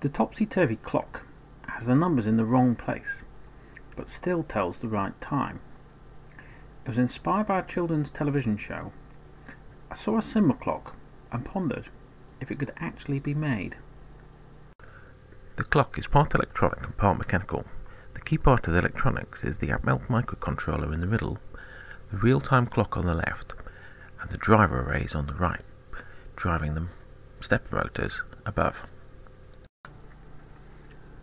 The topsy-turvy clock has the numbers in the wrong place, but still tells the right time. It was inspired by a children's television show. I saw a similar clock and pondered if it could actually be made. The clock is part electronic and part mechanical. The key part of the electronics is the Atmel microcontroller in the middle, the real-time clock on the left, and the driver arrays on the right, driving the stepper motors above.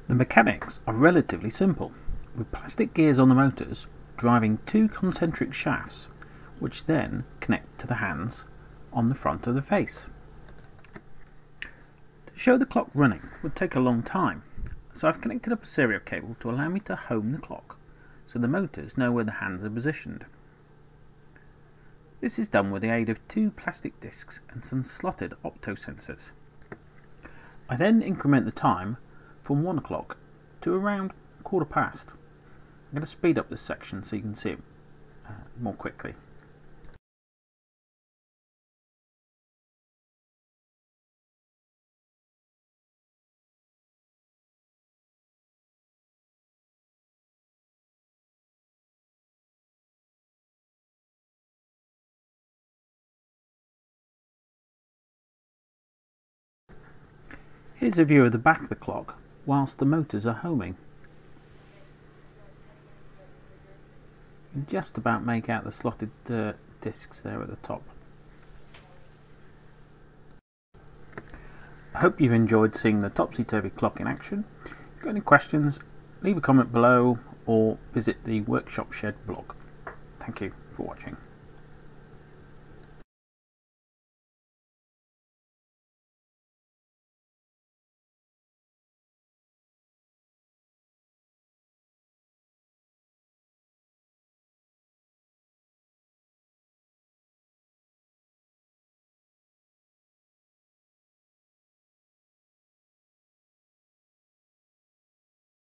The mechanics are relatively simple, with plastic gears on the motors driving two concentric shafts, which then connect to the hands on the front of the face. To show the clock running would take a long time, so I've connected up a serial cable to allow me to home the clock, so the motors know where the hands are positioned. This is done with the aid of two plastic discs and some slotted optosensors. I then increment the time from 1 o'clock to around quarter past. I'm going to speed up this section so you can see it uh, more quickly. Here's a view of the back of the clock whilst the motors are homing. You can just about make out the slotted uh, discs there at the top. I hope you've enjoyed seeing the topsy-turvy clock in action. If you've got any questions, leave a comment below or visit the Workshopshed blog. Thank you for watching.